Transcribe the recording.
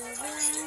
Silver.